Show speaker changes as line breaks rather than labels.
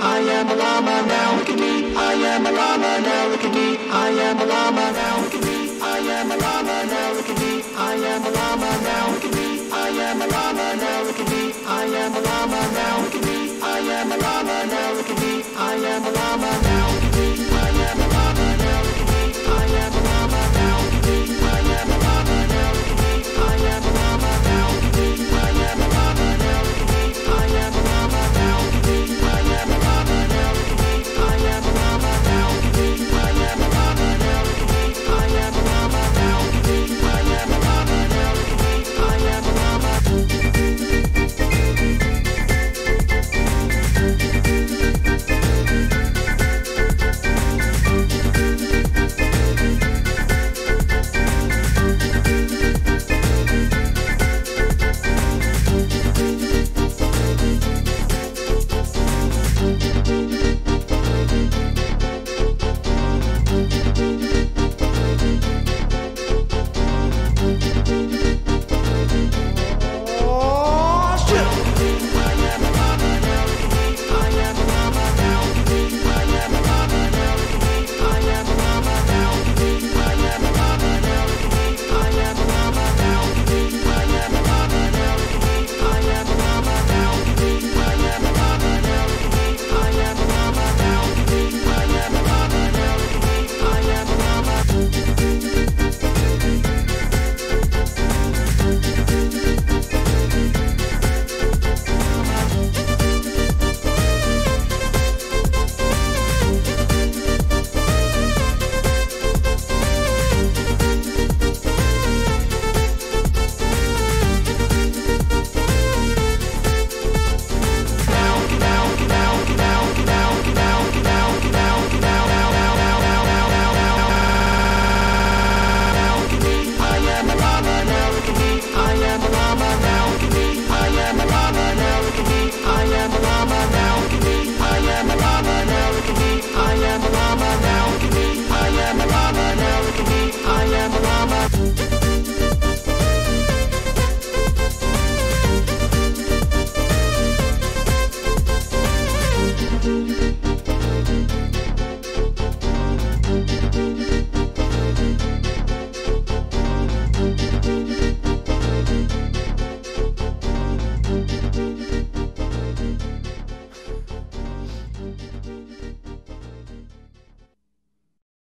I am a llama now. Look at me, I am a llama now. Look at me, I am a llama now. Look at me, I am a llama now. Look at me, I am a llama now. thank you